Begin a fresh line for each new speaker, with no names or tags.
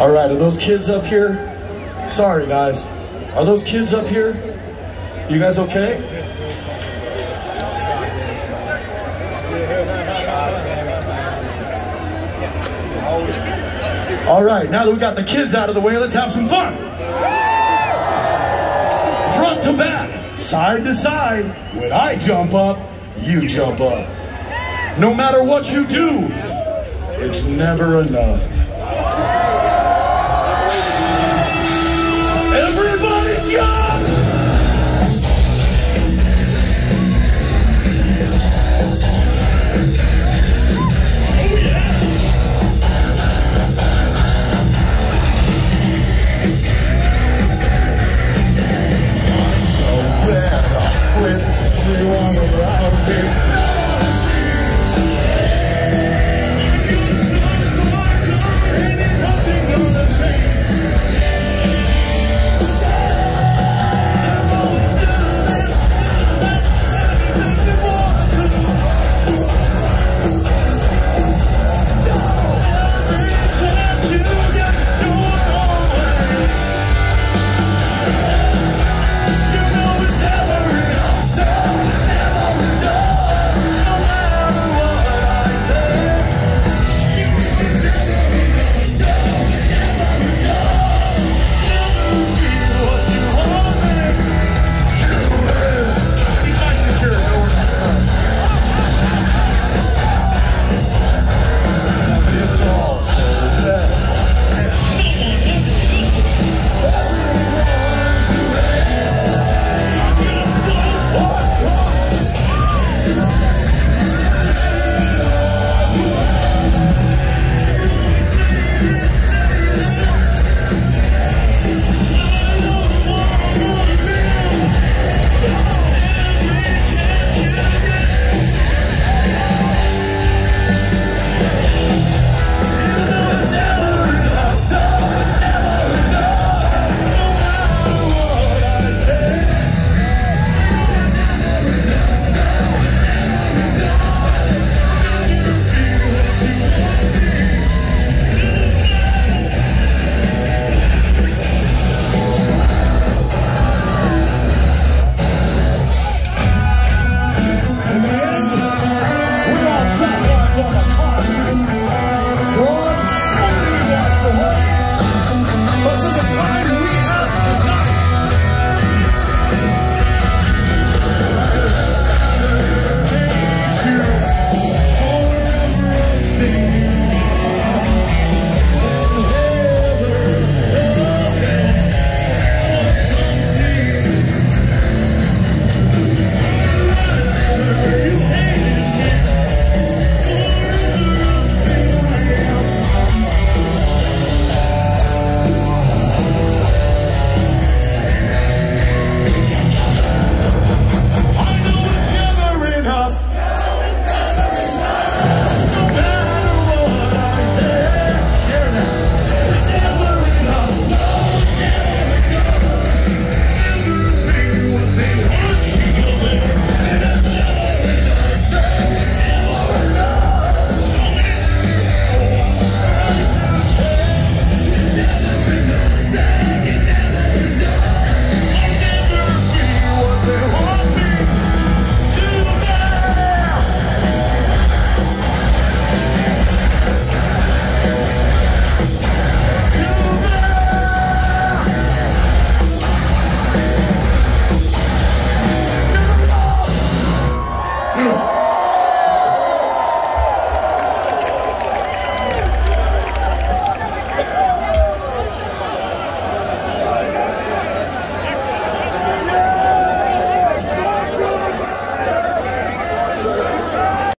All right, are those kids up here? Sorry, guys. Are those kids up here? You guys okay? All right, now that we got the kids out of the way, let's have some fun. Front to back, side to side. When I jump up, you jump up. No matter what you do, it's never enough.